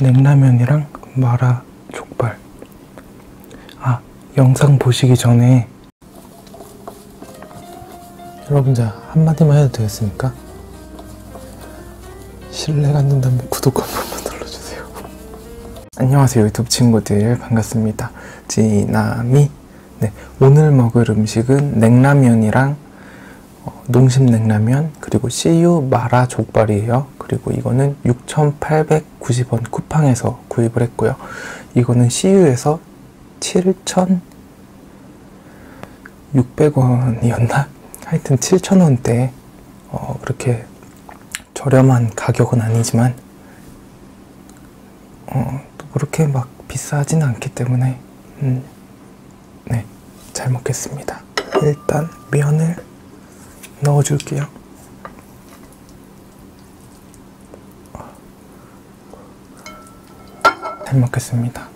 냉라면이랑 마라 족발. 아, 영상 보시기 전에 여러분들 한마디만 해도 되겠습니까? 신뢰가 안 된다면 구독 한 번만 눌러주세요. 안녕하세요 유튜브 친구들 반갑습니다. 지나미 네, 오늘 먹을 음식은 냉라면이랑 어, 농심 냉라면 그리고 CU 마라 족발이에요. 그리고 이거는 6,890원 쿠팡에서 구입을 했고요. 이거는 CU에서 7,600원이었나? 하여튼 7,000원대 어, 그렇게 저렴한 가격은 아니지만 어, 또 그렇게 막 비싸진 않기 때문에 음, 네, 잘 먹겠습니다. 일단 면을 넣어줄게요. 잘 먹겠습니다.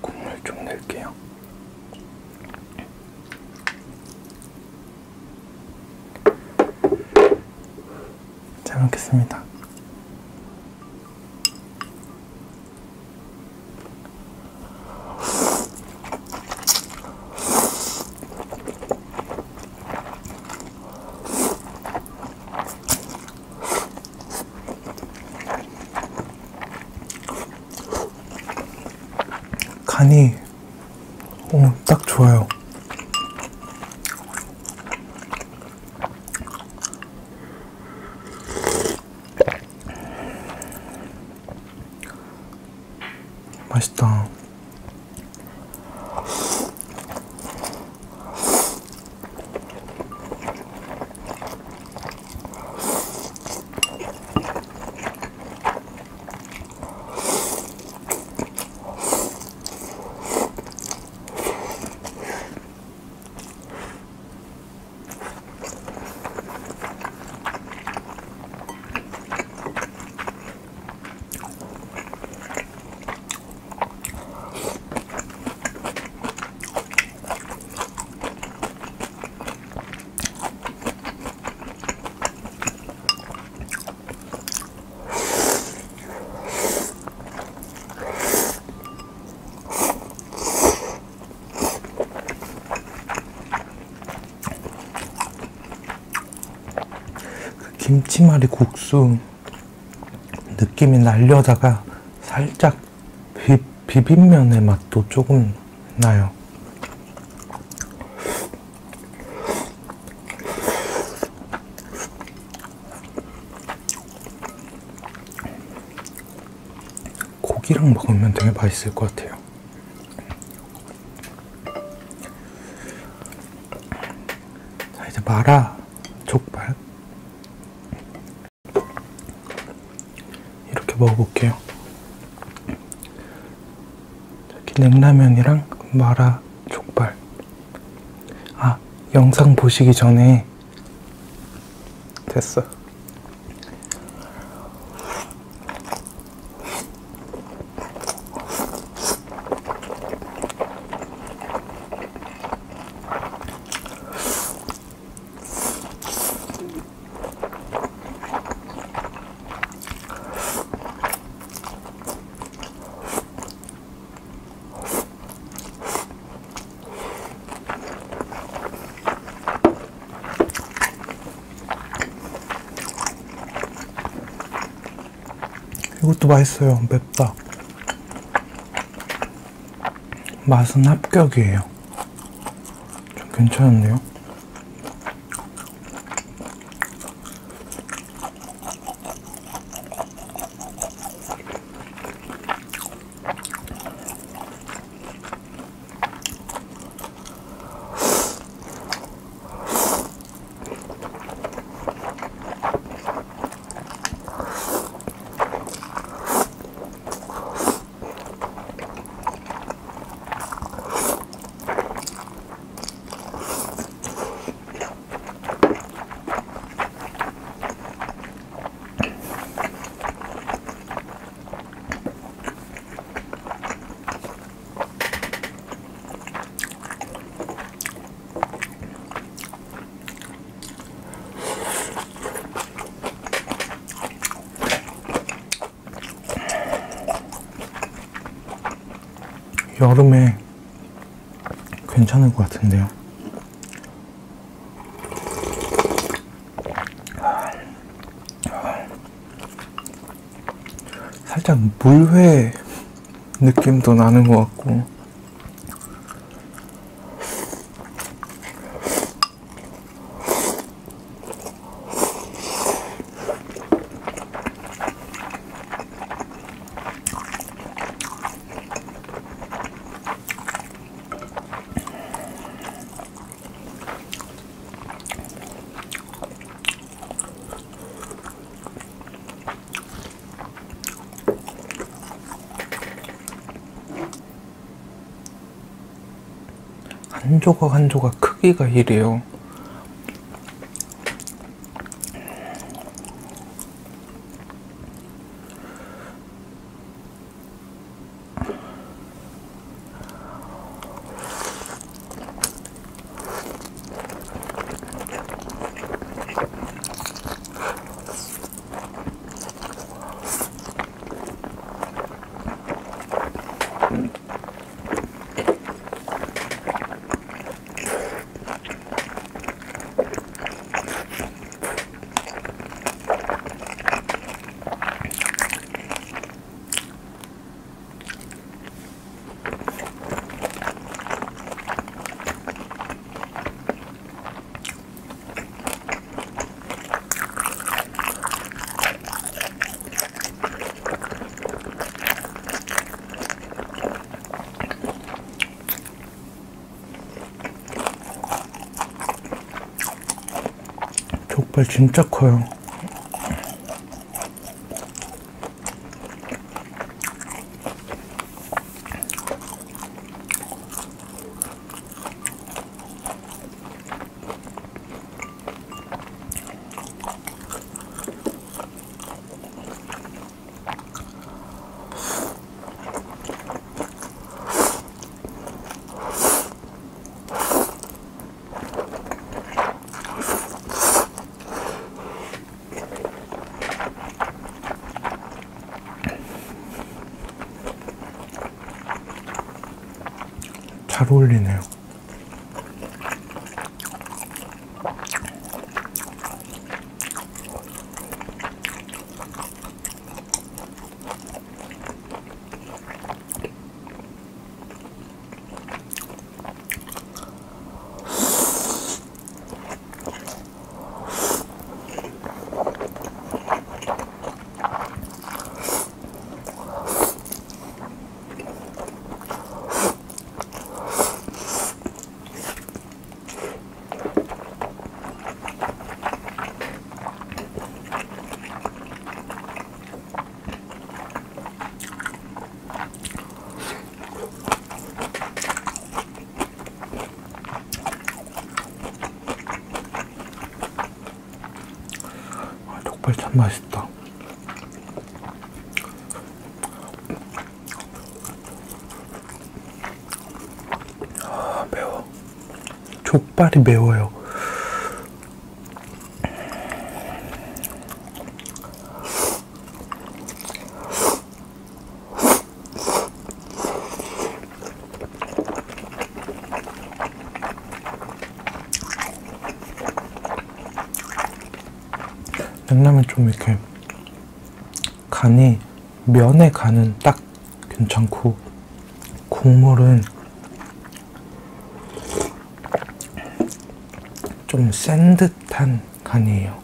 국물 좀 넣을게요. 잘 먹겠습니다. 간이 오, 딱 좋아요. 맛있다. 그 김치말이 국수 느낌이 날려다가 살짝 비, 비빔면의 맛도 조금 나요. 고기랑 먹으면 되게 맛있을 것 같아요. 자, 이제 마라 족발. 이렇게 먹어볼게요. 이렇게 냉라면이랑 마라 족발. 아, 영상 보시기 전에 됐어. 이것도 맛있어요. 맵다. 맛은 합격이에요. 좀 괜찮은데요? 여름에 괜찮을 것 같은데요. 살짝 물회 느낌도 나는 것 같고 한 조각 한 조각 크기가 이래요. 족발 진짜 커요. 잘 어울리네요. 아, 족발 참 맛있다. 아, 매워. 족발이 매워요. 냉라면 좀 이렇게 간이 면의 간은 딱 괜찮고 국물은 좀 센 듯한 간이에요.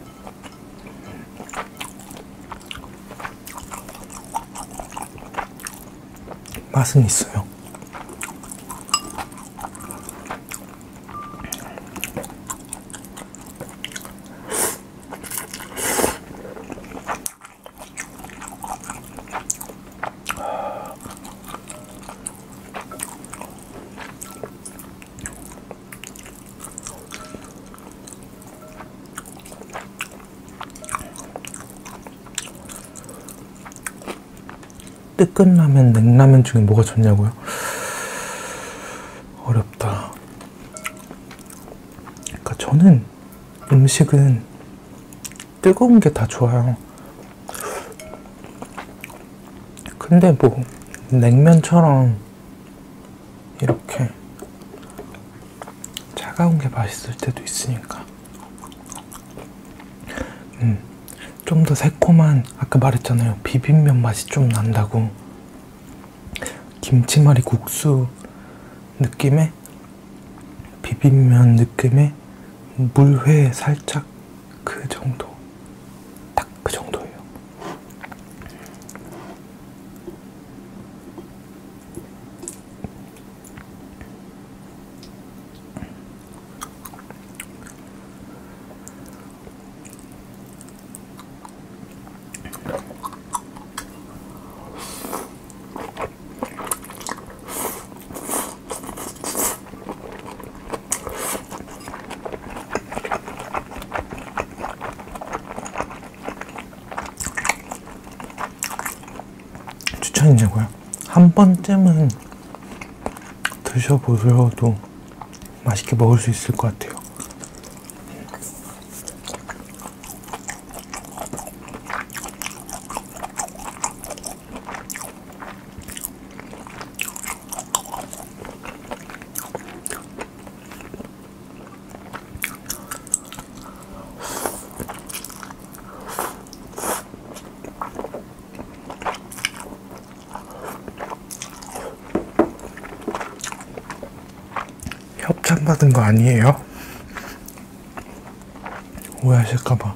맛은 있어요. 뜨끈라면, 냉라면 중에 뭐가 좋냐고요? 어렵다. 그러니까 저는 음식은 뜨거운 게 다 좋아요. 근데 뭐 냉면처럼 이렇게 차가운 게 맛있을 때도 있으니까. 음, 좀 더 새콤한 아까 말했잖아요. 비빔면 맛이 좀 난다고. 김치말이 국수 느낌의 비빔면 느낌의 물회 살짝 그 정도. 딱 그 정도예요. 추천이고요. 한 번쯤은 드셔보셔도 맛있게 먹을 수 있을 것 같아요. 받은 거 아니에요? 오해하실까봐.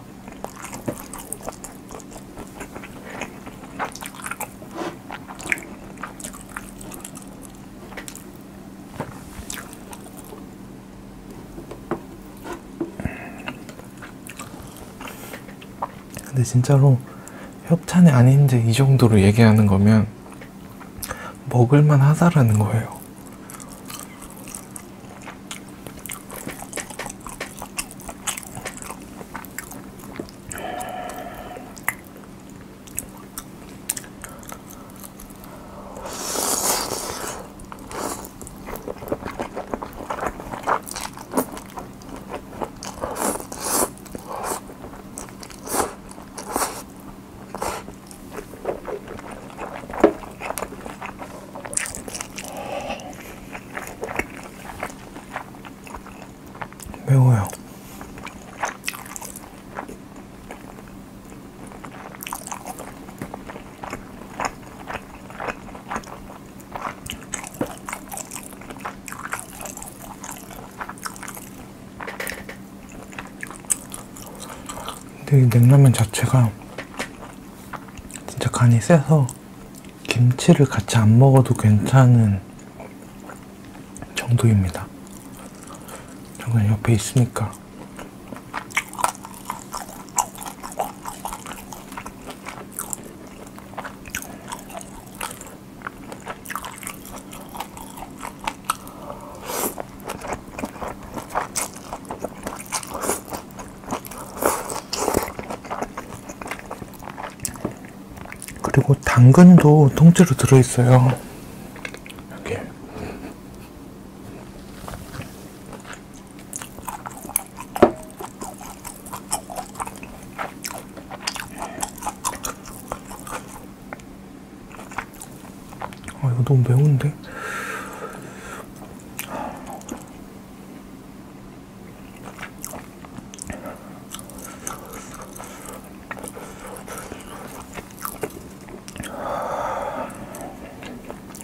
근데 진짜로 협찬이 아닌데 이 정도로 얘기하는 거면 먹을만 하다라는 거예요. 근데 이 냉라면 자체가 진짜 간이 세서 김치를 같이 안 먹어도 괜찮은 정도입니다. 저는 옆에 있으니까. 그리고 당근도 통째로 들어있어요. 여기. 아, 이거 너무 매운데?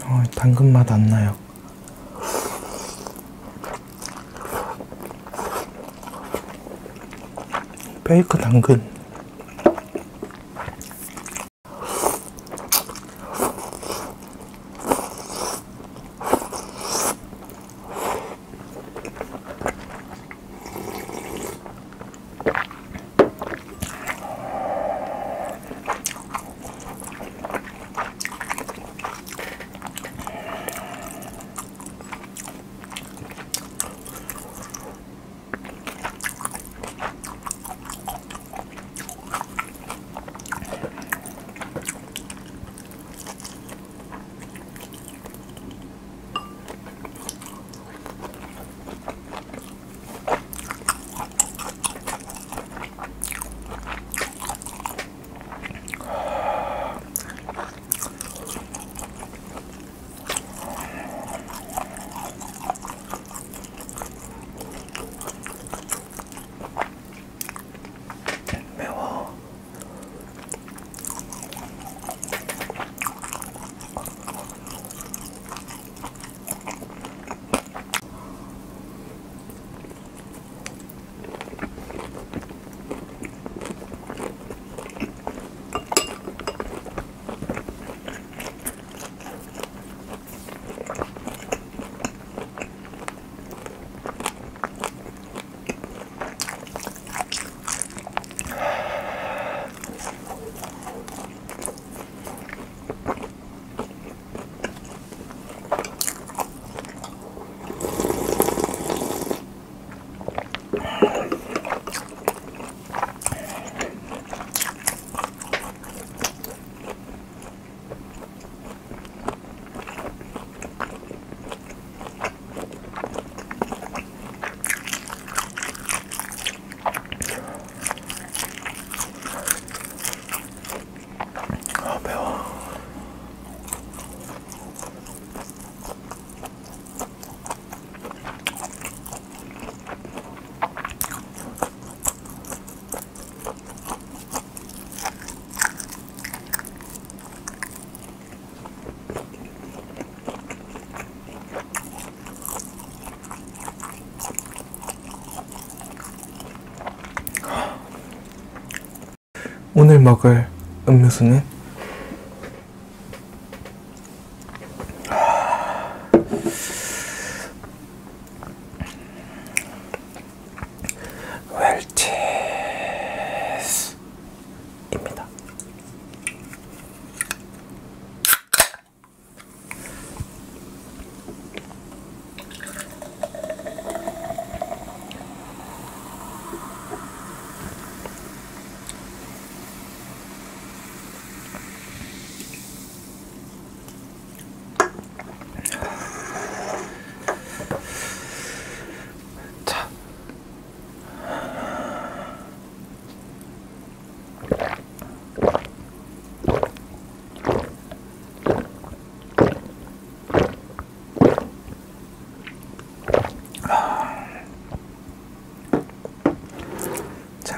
어, 당근 맛 안 나요. 페이크 당근. 오늘 먹을 음료수는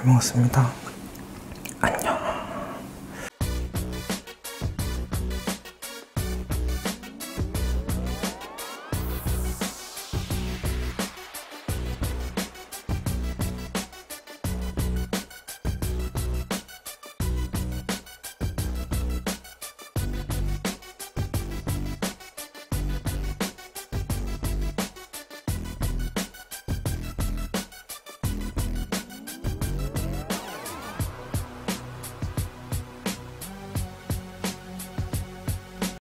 먹었습니다.